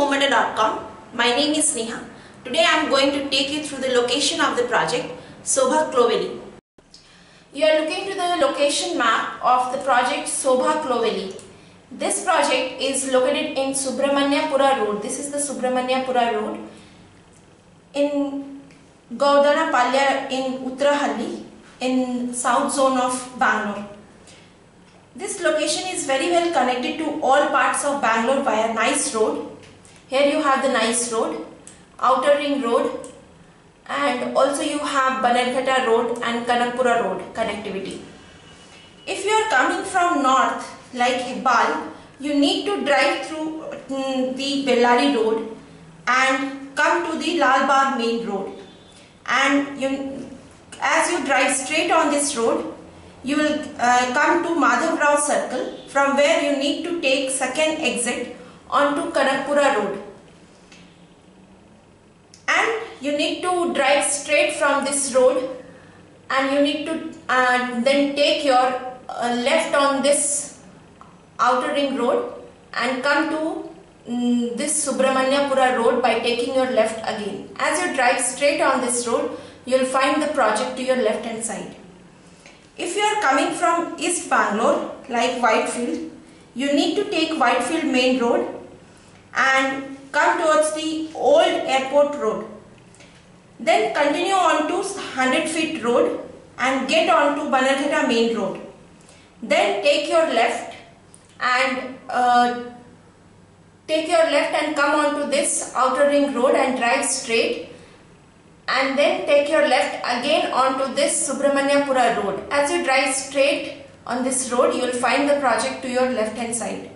homeadda.com. My name is Neha. Today I am going to take you through the location of the project Sobha Clovelly. You are looking to the location map of the project Sobha Clovelly. This project is located in Subramanyapura Road. This is the Subramanyapura Road in Gaudana Palya in Uttarahalli in south zone of Bangalore. This location is very well connected to all parts of Bangalore via Nice Road. Here you have the Nice Road, Outer Ring Road and also you have Banerghata Road and Kanakpura Road connectivity. If you are coming from north like Hebbal, you need to drive through mm, the Bellary Road and come to the Lal Bagh main road and you, as you drive straight on this road you will uh, come to Madhav Rao circle from where you need to take second exit onto Kanakpura road and you need to drive straight from this road and you need to uh, then take your uh, left on this outer ring road and come to mm, this Subramanyapura road by taking your left again. As you drive straight on this road, you will find the project to your left hand side. If you are coming from East Bangalore like Whitefield, you need to take Whitefield main road and come towards the old airport road. Then continue on to 100 feet road and get on to Banerghata main road. Then take your left and uh, take your left and come on to this outer ring road and drive straight and then take your left again onto this Subramanyapura road. As you drive straight on this road, you will find the project to your left hand side.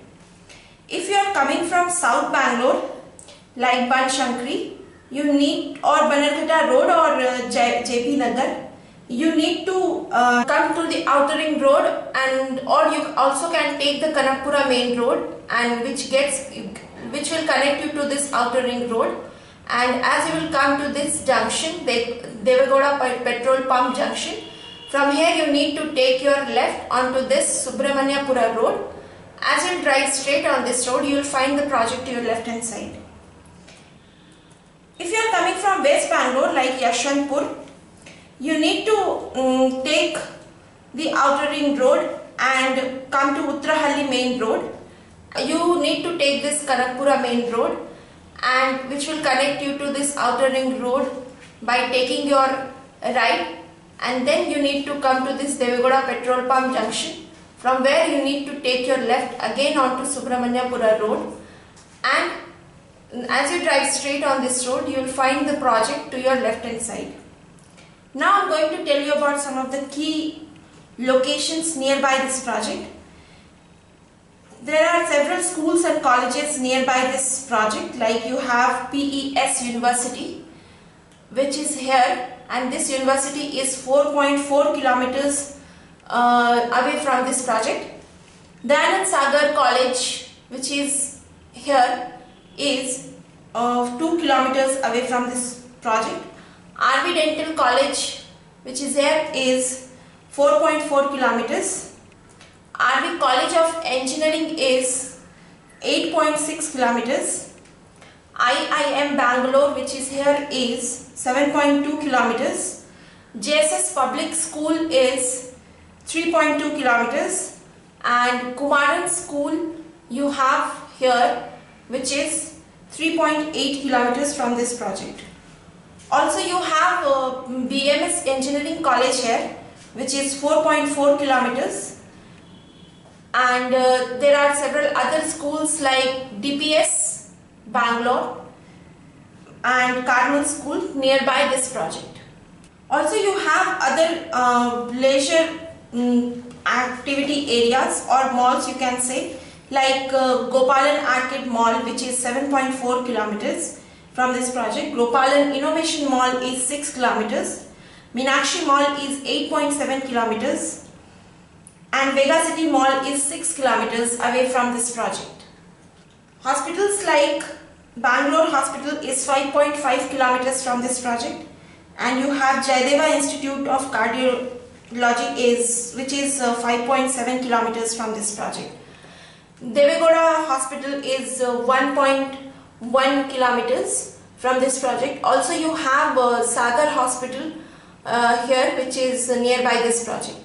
If you are coming from South Bangalore, like Banshankari, you need or Banerghata road or uh, JP Nagar, you need to uh, come to the outer ring road and or you also can take the Kanakpura main road and which gets which will connect you to this outer ring road. And as you will come to this junction Devagowda petrol pump junction from here you need to take your left onto this Subramanyapura road as you drive straight on this road you will find the project to your left hand side. If you are coming from West Bangalore like Yashwantpur you need to um, take the outer ring road and come to Uttarahalli main road. You need to take this Kanakpura main road and which will connect you to this outer ring road by taking your right. And then you need to come to this Devagowda petrol pump junction from where you need to take your left again onto Subramanyapura road and as you drive straight on this road you will find the project to your left hand side. Now I am going to tell you about some of the key locations nearby this project. There are several schools and colleges nearby this project like you have PES University which is here and this university is 4.4 kilometers uh, away from this project. Dayanand Sagar College which is here is uh, 2 kilometers away from this project. RV Dental College which is here is 4.4 kilometers RV College of Engineering is 8.6 kilometers. IIM Bangalore which is here is 7.2 kilometers. JSS Public School is 3.2 kilometers and Kumaran School you have here which is 3.8 kilometers from this project. Also you have uh, BMS Engineering College here which is 4.4 kilometers and uh, there are several other schools like DPS Bangalore and Carmel School nearby this project. Also you have other uh, leisure um, activity areas or malls you can say like uh, Gopalan Arcade Mall which is 7.4 kilometers from this project. Gopalan Innovation Mall is 6 kilometers. Meenakshi Mall is 8.7 kilometers and Vega City Mall is 6 kilometers away from this project. Hospitals like Bangalore Hospital is 5.5 kilometers from this project and you have Jayadeva Institute of Cardiology is which is uh, 5.7 kilometers from this project. Devagowda Hospital is uh, 1.1 kilometers from this project. Also you have uh, Sagar Hospital here which is nearby this project.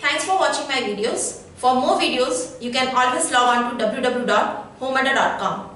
Thanks for watching my videos. For more videos, you can always log on to www.homeadda.com.